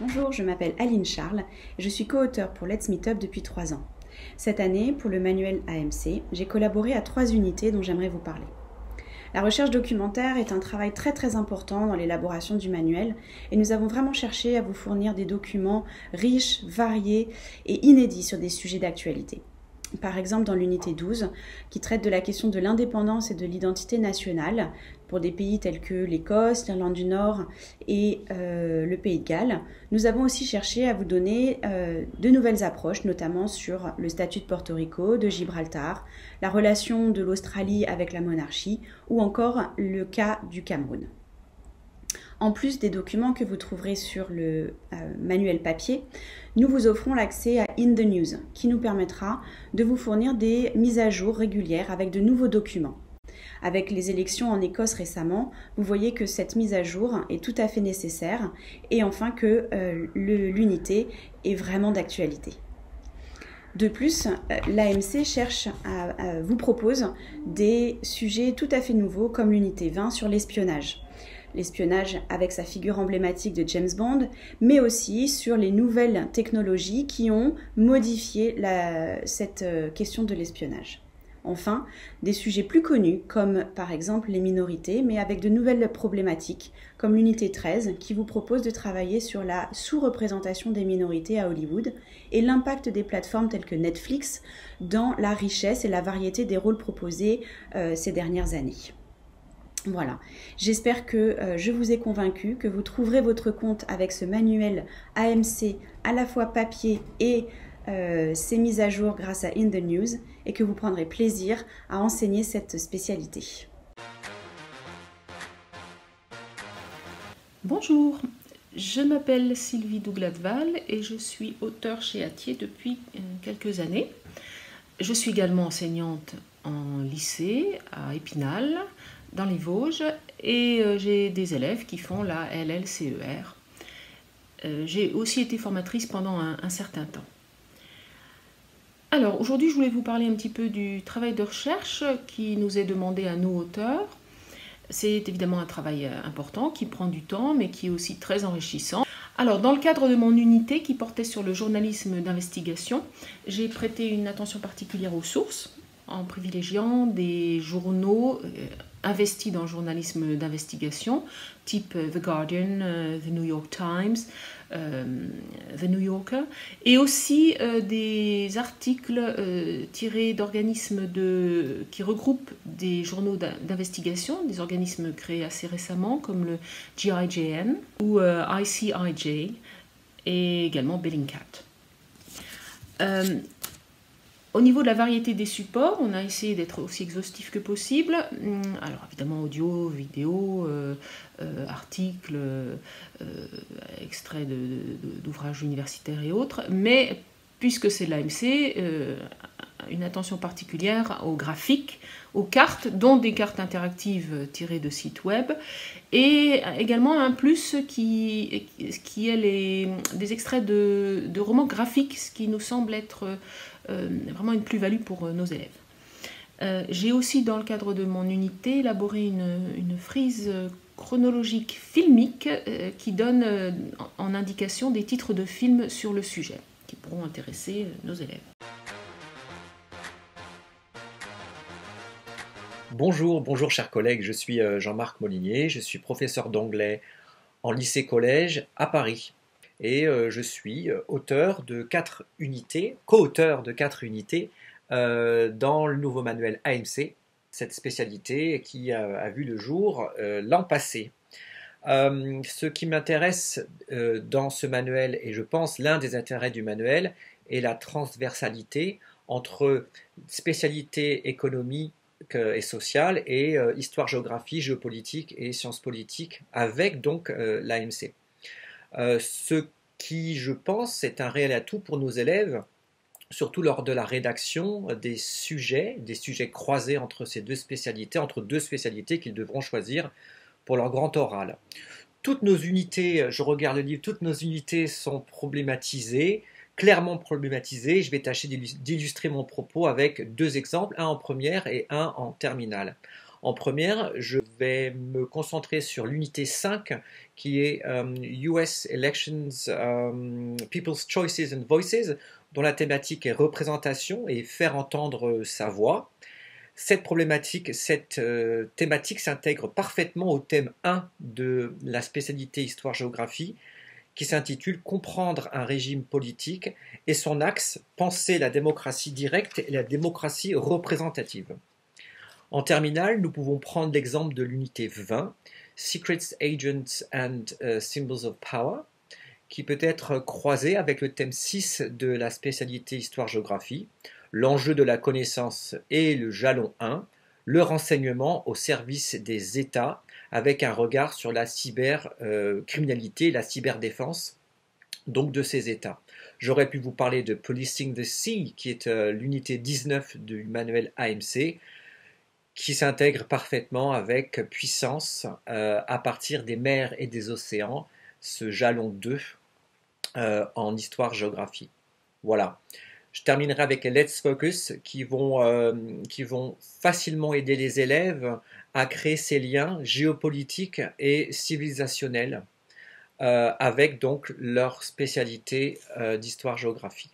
Bonjour, je m'appelle Aline Charles et je suis co-auteur pour Let's Meet Up depuis trois ans. Cette année, pour le manuel AMC, j'ai collaboré à trois unités dont j'aimerais vous parler. La recherche documentaire est un travail très très important dans l'élaboration du manuel et nous avons vraiment cherché à vous fournir des documents riches, variés et inédits sur des sujets d'actualité par exemple dans l'unité 12, qui traite de la question de l'indépendance et de l'identité nationale pour des pays tels que l'Écosse, l'Irlande du Nord et euh, le Pays de Galles. Nous avons aussi cherché à vous donner euh, de nouvelles approches, notamment sur le statut de Porto Rico, de Gibraltar, la relation de l'Australie avec la monarchie ou encore le cas du Cameroun. En plus des documents que vous trouverez sur le euh, manuel papier, nous vous offrons l'accès à In the News, qui nous permettra de vous fournir des mises à jour régulières avec de nouveaux documents. Avec les élections en Écosse récemment, vous voyez que cette mise à jour est tout à fait nécessaire et enfin que euh, l'unité est vraiment d'actualité. De plus, euh, l'AMC cherche à, vous propose des sujets tout à fait nouveaux comme l'unité 20 sur l'espionnage l'espionnage avec sa figure emblématique de James Bond, mais aussi sur les nouvelles technologies qui ont modifié cette euh, question de l'espionnage. Enfin, des sujets plus connus comme par exemple les minorités, mais avec de nouvelles problématiques comme l'unité 13 qui vous propose de travailler sur la sous-représentation des minorités à Hollywood et l'impact des plateformes telles que Netflix dans la richesse et la variété des rôles proposés euh, ces dernières années. Voilà, j'espère que euh, je vous ai convaincu, que vous trouverez votre compte avec ce manuel AMC à la fois papier et euh, ses mises à jour grâce à In the News et que vous prendrez plaisir à enseigner cette spécialité. Bonjour, je m'appelle Sylvie Douglas-Val et je suis auteur chez Atier depuis euh, quelques années. Je suis également enseignante en lycée à Épinal, dans les Vosges et euh, j'ai des élèves qui font la LLCER. J'ai aussi été formatrice pendant un, certain temps. Alors aujourd'hui je voulais vous parler un petit peu du travail de recherche qui nous est demandé à nous auteurs. C'est évidemment un travail euh, important qui prend du temps mais qui est aussi très enrichissant. Alors, dans le cadre de mon unité qui portait sur le journalisme d'investigation, j'ai prêté une attention particulière aux sources en privilégiant des journaux investi dans le journalisme d'investigation, type euh, The Guardian, euh, The New York Times, euh, The New Yorker, et aussi des articles tirés d'organismes qui regroupent des journaux d'investigation, des organismes créés assez récemment, comme le GIJN ou ICIJ, et également Bellingcat. Au niveau de la variété des supports, on a essayé d'être aussi exhaustif que possible. Hum, alors évidemment audio, vidéo, euh, euh, articles, euh, extraits d'ouvrages universitaires et autres, mais puisque c'est l'AMC, une attention particulière aux graphiques, aux cartes, dont des cartes interactives tirées de sites web, et également un plus qui, est des extraits de, romans graphiques, ce qui nous semble être euh, vraiment une plus-value pour euh, nos élèves. Euh, j'ai aussi, dans le cadre de mon unité, élaboré une, frise chronologique filmique qui donne en indication des titres de films sur le sujet, pourront intéresser nos élèves. Bonjour, bonjour chers collègues, je suis Jean-Marc Molinier, je suis professeur d'anglais en lycée-collège à Paris et euh, je suis euh, auteur de quatre unités, co-auteur de quatre unités euh, dans le nouveau manuel AMC, cette spécialité qui a, vu le jour l'an passé. Ce qui m'intéresse dans ce manuel, et je pense l'un des intérêts du manuel, est la transversalité entre spécialité économique et sociale et histoire, géographie, géopolitique et sciences politiques avec donc l'AMC. Euh, ce qui, je pense, est un réel atout pour nos élèves, surtout lors de la rédaction des sujets, des sujets croisés entre ces deux spécialités, entre deux spécialités qu'ils devront choisir pour leur grand oral. Toutes nos unités, je regarde le livre, toutes nos unités sont problématisées, clairement problématisées. Je vais tâcher d'illustrer mon propos avec deux exemples, un en première et un en terminale. En première, je vais me concentrer sur l'unité 5 qui est US Elections, People's Choices and Voices, dont la thématique est représentation et faire entendre sa voix. Cette problématique, cette thématique s'intègre parfaitement au thème 1 de la spécialité histoire-géographie, qui s'intitule Comprendre un régime politique et son axe Penser la démocratie directe et la démocratie représentative. En terminale, nous pouvons prendre l'exemple de l'unité 20, Secrets, Agents and uh, Symbols of Power, qui peut être croisée avec le thème 6 de la spécialité histoire-géographie, l'enjeu de la connaissance et le jalon 1, le renseignement au service des États avec un regard sur la cybercriminalité, la cyberdéfense donc de ces États. J'aurais pu vous parler de Policing the Sea, qui est euh, l'unité 19 du manuel AMC, qui s'intègre parfaitement avec puissance euh, à partir des mers et des océans, ce jalon 2 euh, en histoire-géographie. Voilà. Je terminerai avec les Let's Focus qui vont, euh, qui vont facilement aider les élèves à créer ces liens géopolitiques et civilisationnels euh, avec donc leur spécialité euh, d'histoire-géographie.